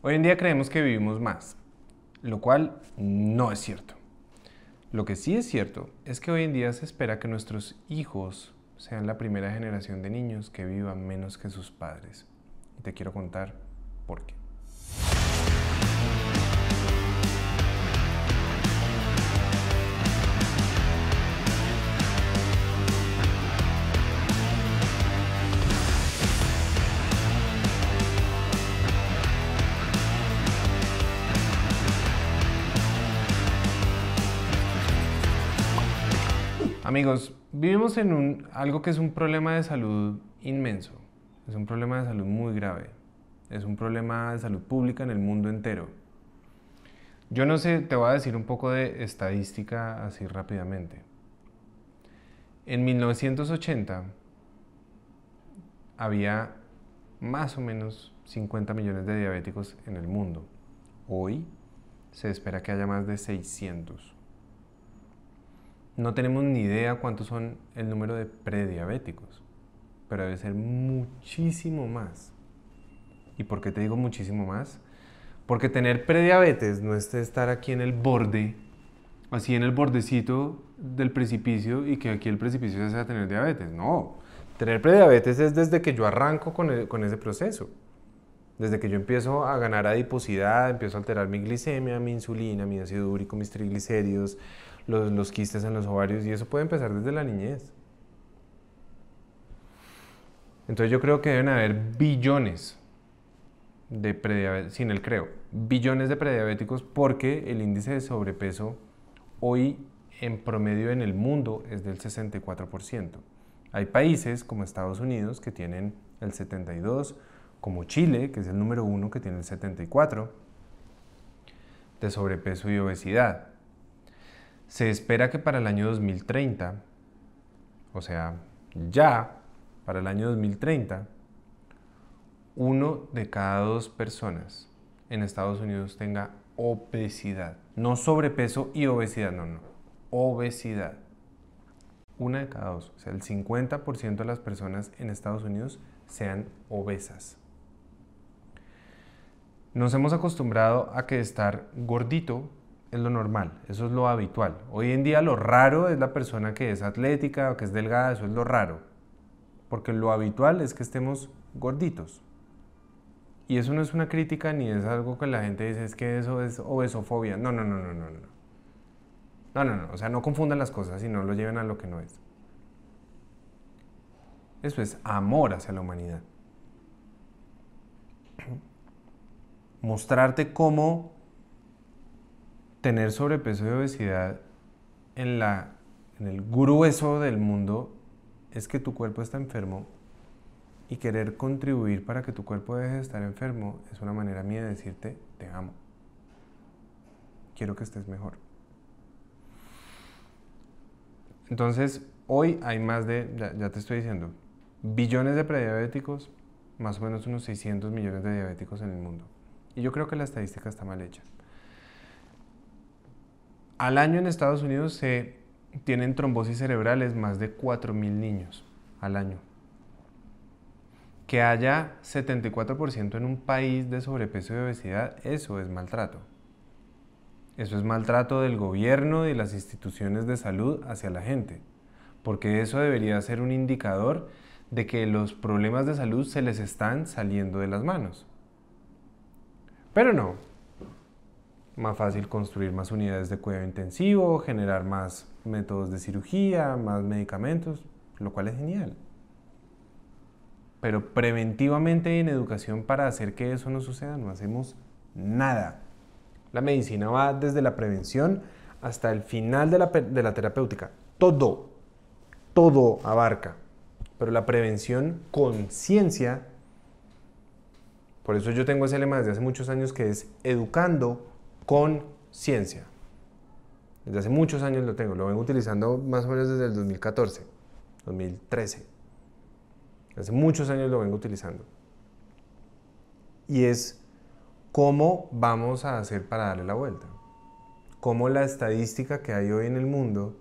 Hoy en día creemos que vivimos más, lo cual no es cierto. Lo que sí es cierto es que hoy en día se espera que nuestros hijos sean la primera generación de niños que vivan menos que sus padres. Y te quiero contar por qué. Amigos, vivimos en un, algo que es un problema de salud inmenso, es un problema de salud muy grave, es un problema de salud pública en el mundo entero. Yo no sé, te voy a decir un poco de estadística así rápidamente. En 1980 había más o menos 50 millones de diabéticos en el mundo. Hoy se espera que haya más de 600. No tenemos ni idea cuántos son el número de prediabéticos, pero debe ser muchísimo más. ¿Y por qué te digo muchísimo más? Porque tener prediabetes no es estar aquí en el borde, así en el bordecito del precipicio y que aquí el precipicio se sea tener diabetes. No, tener prediabetes es desde que yo arranco con, con ese proceso. Desde que yo empiezo a ganar adiposidad, empiezo a alterar mi glicemia, mi insulina, mi ácido úrico, mis triglicéridos, los, quistes en los ovarios y eso puede empezar desde la niñez. Entonces yo creo que deben haber billones de prediabéticos, sin el creo, billones de prediabéticos porque el índice de sobrepeso hoy en promedio en el mundo es del 64%. Hay países como Estados Unidos que tienen el 72%, como Chile, que es el número uno, que tiene el 74% de sobrepeso y obesidad. Se espera que para el año 2030, o sea, ya para el año 2030, uno de cada dos personas en Estados Unidos tenga obesidad. No sobrepeso y obesidad, no, no. Obesidad. Una de cada dos. O sea, el 50% de las personas en Estados Unidos sean obesas. Nos hemos acostumbrado a que estar gordito es lo normal, eso es lo habitual. Hoy en día lo raro es la persona que es atlética o que es delgada, eso es lo raro. Porque lo habitual es que estemos gorditos. Y eso no es una crítica ni es algo que la gente dice, es que eso es obesofobia. No, no, no, no, no, no. No, no, no. O sea, no confundan las cosas y no lo lleven a lo que no es. Eso es amor hacia la humanidad. Mostrarte cómo tener sobrepeso y obesidad en, la, en el grueso del mundo es que tu cuerpo está enfermo y querer contribuir para que tu cuerpo deje de estar enfermo es una manera mía de decirte te amo. Quiero que estés mejor. Entonces, hoy hay más de, ya, ya te estoy diciendo, billones de prediabéticos, más o menos unos 600 millones de diabéticos en el mundo. Y yo creo que la estadística está mal hecha. Al año en Estados Unidos se tienen trombosis cerebrales más de 4.000 niños al año. Que haya 74% en un país de sobrepeso y obesidad, eso es maltrato. Eso es maltrato del gobierno y las instituciones de salud hacia la gente, porque eso debería ser un indicador de que los problemas de salud se les están saliendo de las manos. Pero no, más fácil construir más unidades de cuidado intensivo, generar más métodos de cirugía, más medicamentos, lo cual es genial. Pero preventivamente en educación para hacer que eso no suceda no hacemos nada. La medicina va desde la prevención hasta el final de la, de la terapéutica. Todo, todo abarca. Pero la prevención con ciencia, por eso yo tengo ese lema desde hace muchos años que es educando con ciencia. Desde hace muchos años lo tengo, lo vengo utilizando más o menos desde el 2014, 2013. Hace muchos años lo vengo utilizando. Y es cómo vamos a hacer para darle la vuelta. Cómo la estadística que hay hoy en el mundo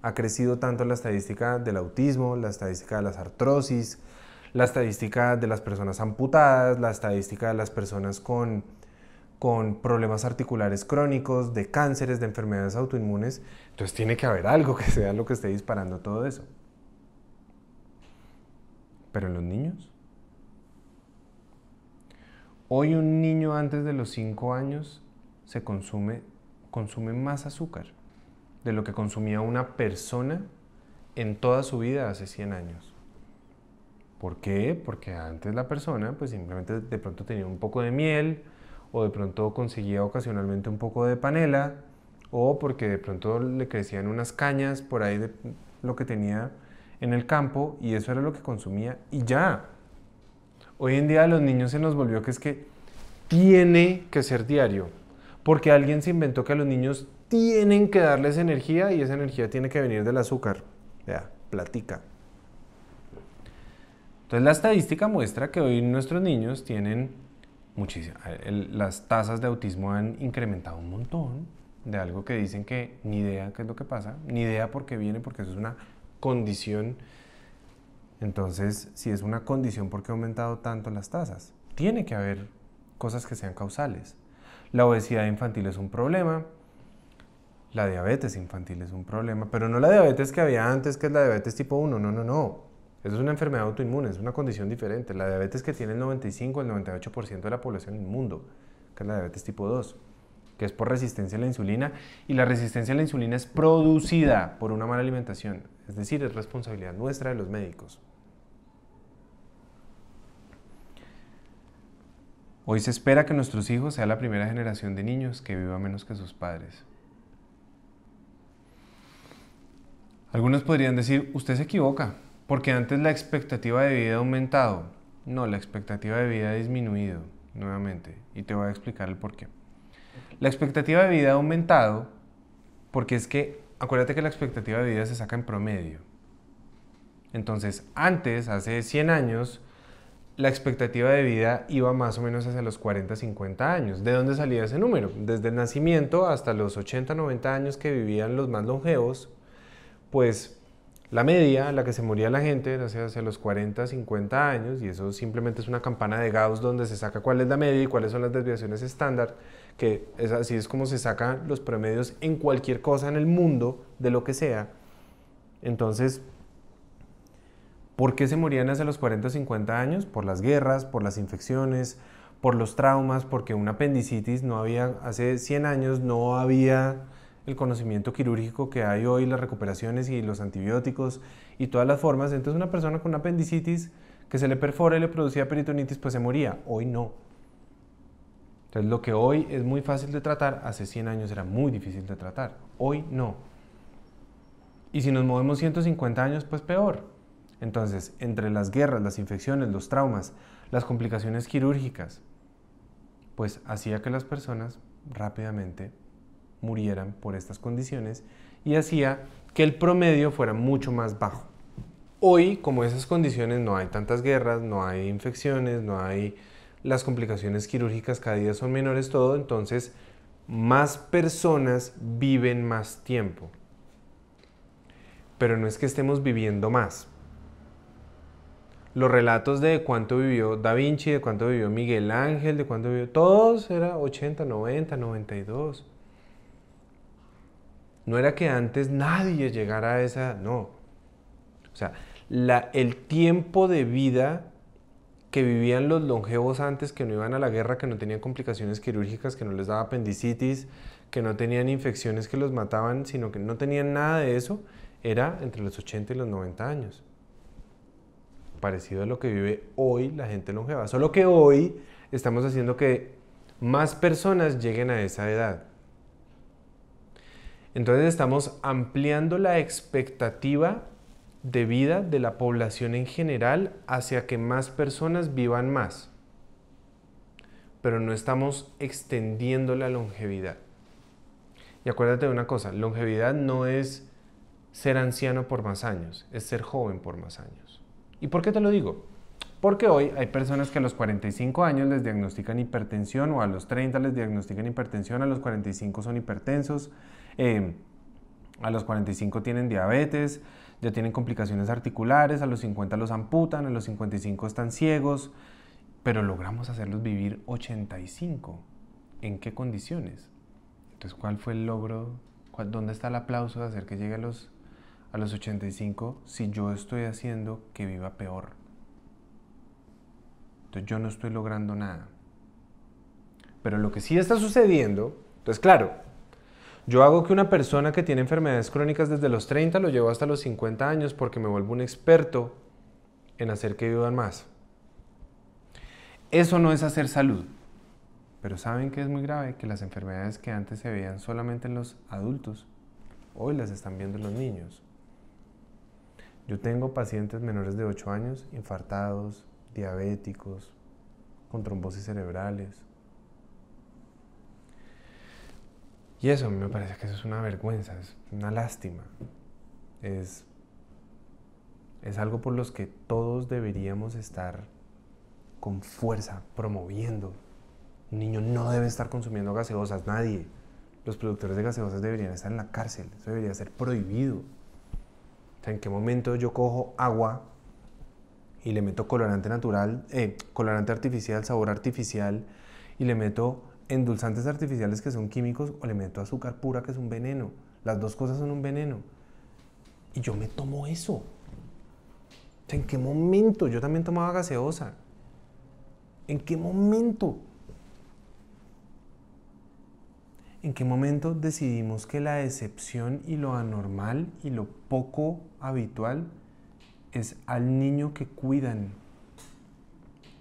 ha crecido tanto la estadística del autismo, la estadística de las artrosis, la estadística de las personas amputadas, la estadística de las personas con con problemas articulares crónicos, de cánceres, de enfermedades autoinmunes. Entonces tiene que haber algo que sea lo que esté disparando todo eso. Pero en los niños. Hoy un niño antes de los 5 años se consume, más azúcar de lo que consumía una persona en toda su vida hace 100 años. ¿Por qué? Porque antes la persona pues simplemente de pronto tenía un poco de miel o de pronto conseguía ocasionalmente un poco de panela o porque de pronto le crecían unas cañas por ahí de lo que tenía en el campo y eso era lo que consumía y ya. Hoy en día a los niños se nos volvió que es que tiene que ser diario, porque alguien se inventó que a los niños tienen que darles energía y esa energía tiene que venir del azúcar. Ya, platica. Entonces la estadística muestra que hoy nuestros niños tienen muchísimas, las tasas de autismo han incrementado un montón de algo que dicen que ni idea qué es lo que pasa, ni idea por qué viene, porque eso es una condición. Entonces, si es una condición, ¿por qué ha aumentado tanto las tasas? Tiene que haber cosas que sean causales. La obesidad infantil es un problema, la diabetes infantil es un problema, pero no la diabetes que había antes, que es la diabetes tipo 1, no, no, no. Eso es una enfermedad autoinmune, es una condición diferente. La diabetes que tiene el 95 el 98% de la población en el mundo, que es la diabetes tipo 2 que es por resistencia a la insulina, y la resistencia a la insulina es producida por una mala alimentación, es decir, es responsabilidad nuestra de los médicos. Hoy se espera que nuestros hijos sean la primera generación de niños que viva menos que sus padres. Algunos podrían decir, usted se equivoca, porque antes la expectativa de vida ha aumentado. No, la expectativa de vida ha disminuido nuevamente, y te voy a explicar el por qué. La expectativa de vida ha aumentado porque es que, acuérdate que la expectativa de vida se saca en promedio. Entonces, antes, hace 100 años, la expectativa de vida iba más o menos hacia los 40, 50 años. ¿De dónde salía ese número? Desde el nacimiento hasta los 80, 90 años que vivían los más longevos, pues la media, la que se moría la gente, era hacia los 40, 50 años, y eso simplemente es una campana de Gauss donde se saca cuál es la media y cuáles son las desviaciones estándar que es así es como se sacan los promedios en cualquier cosa en el mundo, de lo que sea. Entonces, ¿por qué se morían hace los 40 o 50 años? Por las guerras, por las infecciones, por los traumas, porque una apendicitis no había, hace 100 años no había el conocimiento quirúrgico que hay hoy, las recuperaciones y los antibióticos y todas las formas. Entonces una persona con apendicitis que se le perfora y le producía peritonitis, pues se moría. Hoy no. Entonces, lo que hoy es muy fácil de tratar, hace 100 años era muy difícil de tratar. Hoy no. Y si nos movemos 150 años, pues peor. Entonces, entre las guerras, las infecciones, los traumas, las complicaciones quirúrgicas, pues hacía que las personas rápidamente murieran por estas condiciones y hacía que el promedio fuera mucho más bajo. Hoy, como esas condiciones, no hay tantas guerras, no hay infecciones, no hay las complicaciones quirúrgicas cada día son menores todo, entonces más personas viven más tiempo. Pero no es que estemos viviendo más. Los relatos de cuánto vivió Da Vinci, de cuánto vivió Miguel Ángel, de cuánto vivió, todos era 80, 90, 92. No era que antes nadie llegara a esa, no. O sea, el tiempo de vida que vivían los longevos antes, que no iban a la guerra, que no tenían complicaciones quirúrgicas, que no les daba apendicitis, que no tenían infecciones que los mataban, sino que no tenían nada de eso, era entre los 80 y los 90 años. Parecido a lo que vive hoy la gente longeva. Solo que hoy estamos haciendo que más personas lleguen a esa edad. Entonces estamos ampliando la expectativa de vida de la población en general hacia que más personas vivan más. Pero no estamos extendiendo la longevidad. Y acuérdate de una cosa, longevidad no es ser anciano por más años, es ser joven por más años. ¿Y por qué te lo digo? Porque hoy hay personas que a los 45 años les diagnostican hipertensión o a los 30 les diagnostican hipertensión, a los 45 son hipertensos, eh, a los 45 tienen diabetes, ya tienen complicaciones articulares, a los 50 los amputan, a los 55 están ciegos, pero logramos hacerlos vivir 85. ¿En qué condiciones? Entonces, ¿cuál fue el logro? ¿Dónde está el aplauso de hacer que llegue a los, a los 85 si yo estoy haciendo que viva peor? Entonces, yo no estoy logrando nada. Pero lo que sí está sucediendo, entonces, claro, yo hago que una persona que tiene enfermedades crónicas desde los 30 lo llevo hasta los 50 años porque me vuelvo un experto en hacer que vivan más. Eso no es hacer salud. Pero saben que es muy grave que las enfermedades que antes se veían solamente en los adultos, hoy las están viendo los niños. Yo tengo pacientes menores de 8 años infartados, diabéticos, con trombosis cerebrales. Y eso a mí me parece que eso es una vergüenza, es una lástima. Es, es algo por los que todos deberíamos estar con fuerza promoviendo un niño no debe estar consumiendo gaseosas, nadie. Los productores de gaseosas deberían estar en la cárcel, eso debería ser prohibido. O sea, ¿en qué momento yo cojo agua y le meto colorante natural, eh, colorante artificial, sabor artificial, y le meto endulzantes artificiales que son químicos, o le meto azúcar pura que es un veneno? Las dos cosas son un veneno. Y yo me tomo eso. ¿en qué momento? Yo también tomaba gaseosa. ¿En qué momento? ¿En qué momento decidimos que la excepción y lo anormal y lo poco habitual es al niño que cuidan?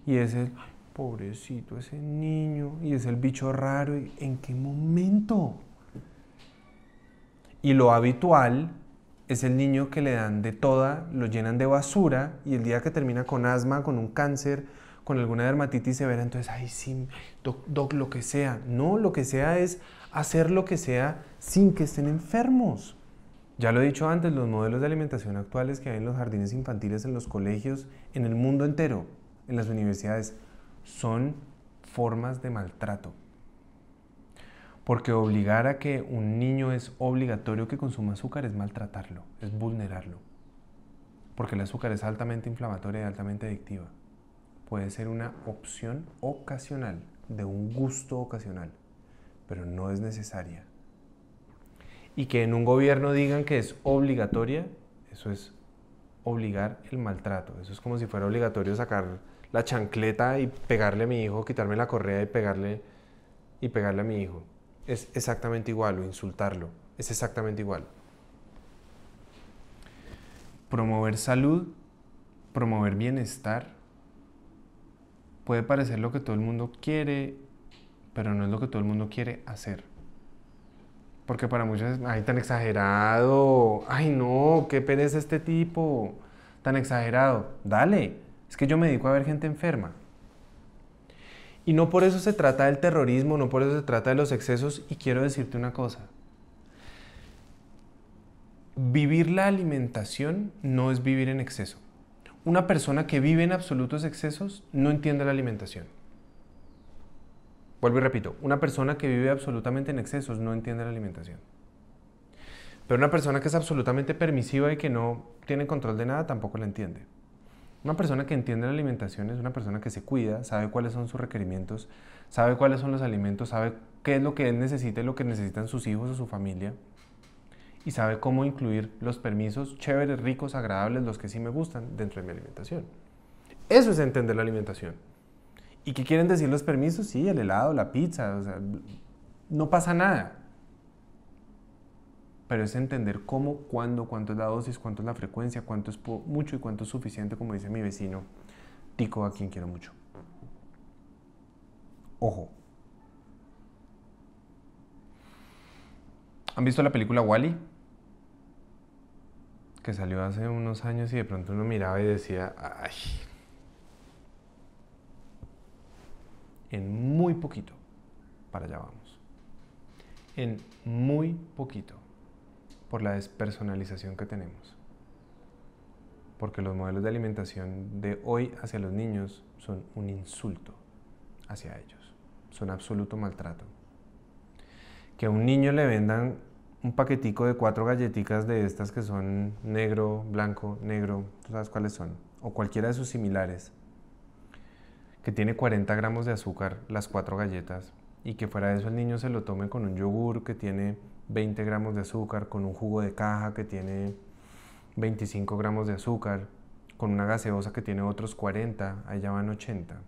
Y es el, pobrecito ese niño, y es el bicho raro. ¿En qué momento? Y lo habitual es el niño que le dan de toda, lo llenan de basura y el día que termina con asma, con un cáncer, con alguna dermatitis severa, entonces, ay, sí, doc, doc, lo que sea. No, lo que sea es hacer lo que sea sin que estén enfermos. Ya lo he dicho antes, los modelos de alimentación actuales que hay en los jardines infantiles, en los colegios, en el mundo entero, en las universidades, son formas de maltrato. Porque obligar a que un niño es obligatorio que consuma azúcar es maltratarlo, es vulnerarlo. Porque el azúcar es altamente inflamatoria y altamente adictiva. Puede ser una opción ocasional, de un gusto ocasional pero no es necesaria. Y que en un gobierno digan que es obligatoria, eso es obligar el maltrato. Eso es como si fuera obligatorio sacar la chancleta y pegarle a mi hijo, quitarme la correa y pegarle, y pegarle a mi hijo. Es exactamente igual, o insultarlo. Es exactamente igual. Promover salud, promover bienestar, puede parecer lo que todo el mundo quiere pero no es lo que todo el mundo quiere hacer. Porque para muchos ay, tan exagerado, ay no, qué pereza este tipo, tan exagerado. Dale, es que yo me dedico a ver gente enferma. Y no por eso se trata del terrorismo, no por eso se trata de los excesos. Y quiero decirte una cosa. Vivir la alimentación no es vivir en exceso. Una persona que vive en absolutos excesos no entiende la alimentación. Vuelvo y repito, una persona que vive absolutamente en excesos no entiende la alimentación. Pero una persona que es absolutamente permisiva y que no tiene control de nada tampoco la entiende. Una persona que entiende la alimentación es una persona que se cuida, sabe cuáles son sus requerimientos, sabe cuáles son los alimentos, sabe qué es lo que él necesita y lo que necesitan sus hijos o su familia y sabe cómo incluir los permisos chéveres, ricos, agradables, los que sí me gustan dentro de mi alimentación. Eso es entender la alimentación. ¿Y qué quieren decir los permisos? Sí, el helado, la pizza, no pasa nada. Pero es entender cómo, cuándo, cuánto es la dosis, cuánto es la frecuencia, cuánto es mucho y cuánto es suficiente, como dice mi vecino Tico, a quien quiero mucho. Ojo. ¿Han visto la película Wally? Que salió hace unos años y de pronto uno miraba y decía, ay, en muy poquito, para allá vamos. En muy poquito, por la despersonalización que tenemos. Porque los modelos de alimentación de hoy hacia los niños son un insulto hacia ellos, son absoluto maltrato. Que a un niño le vendan un paquetico de cuatro galletitas de estas que son negro, blanco, negro, sabes cuáles son, o cualquiera de sus similares, que tiene 40 gramos de azúcar las cuatro galletas y que fuera de eso el niño se lo tome con un yogur que tiene 20 gramos de azúcar, con un jugo de caja que tiene 25 gramos de azúcar, con una gaseosa que tiene otros 40, allá van 80.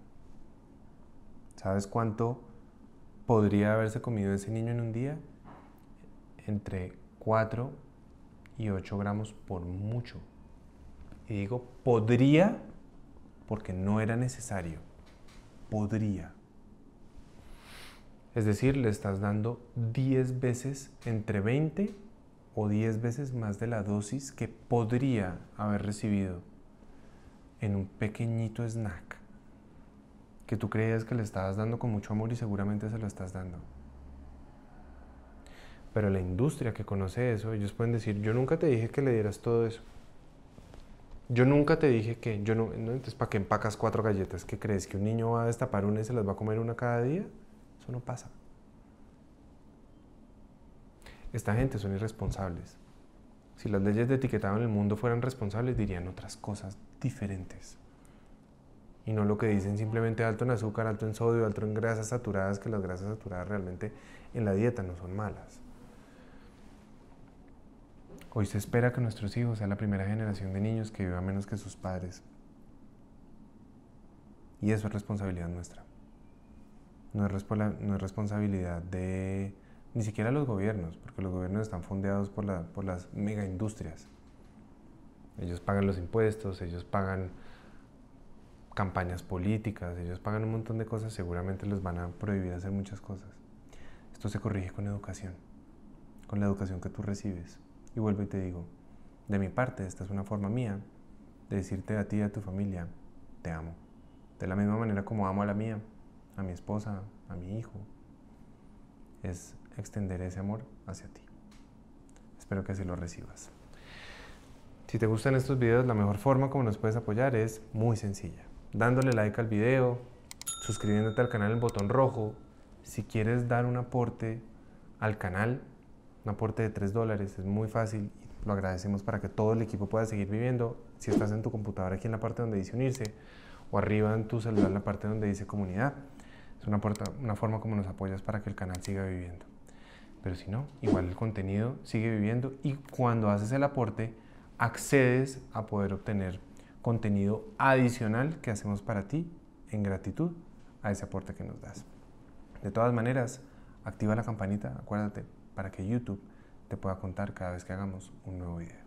¿Sabes cuánto podría haberse comido ese niño en un día? Entre 4 y 8 gramos por mucho. Y digo podría porque no era necesario. Podría. Es decir, le estás dando 10 veces entre 20 o 10 veces más de la dosis que podría haber recibido en un pequeñito snack que tú creías que le estabas dando con mucho amor y seguramente se lo estás dando. Pero la industria que conoce eso, ellos pueden decir, yo nunca te dije que le dieras todo eso. Yo nunca te dije que, yo no, entonces ¿para qué empacas cuatro galletas? ¿Qué crees? ¿Que un niño va a destapar una y se las va a comer una cada día? Eso no pasa. Esta gente son irresponsables. Si las leyes de etiquetado en el mundo fueran responsables, dirían otras cosas diferentes. Y no lo que dicen simplemente alto en azúcar, alto en sodio, alto en grasas saturadas, que las grasas saturadas realmente en la dieta no son malas. Hoy se espera que nuestros hijos sean la primera generación de niños que vivan menos que sus padres. Y eso es responsabilidad nuestra. No es, responsabilidad de ni siquiera los gobiernos, porque los gobiernos están fondeados por, la, por las mega industrias. Ellos pagan los impuestos, ellos pagan campañas políticas, ellos pagan un montón de cosas, seguramente les van a prohibir hacer muchas cosas. Esto se corrige con educación, con la educación que tú recibes. Y vuelvo y te digo, de mi parte, esta es una forma mía de decirte a ti y a tu familia, te amo. De la misma manera como amo a la mía, a mi esposa, a mi hijo. Es extender ese amor hacia ti. Espero que así lo recibas. Si te gustan estos videos, la mejor forma como nos puedes apoyar es muy sencilla. Dándole like al video, suscribiéndote al canal en el botón rojo. Si quieres dar un aporte al canal, un aporte de 3 dólares, es muy fácil lo agradecemos para que todo el equipo pueda seguir viviendo. Si estás en tu computadora aquí en la parte donde dice unirse o arriba en tu celular en la parte donde dice comunidad, es una, una forma como nos apoyas para que el canal siga viviendo. Pero si no, igual el contenido sigue viviendo y cuando haces el aporte accedes a poder obtener contenido adicional que hacemos para ti en gratitud a ese aporte que nos das. De todas maneras, activa la campanita, acuérdate, para que YouTube te pueda contar cada vez que hagamos un nuevo video.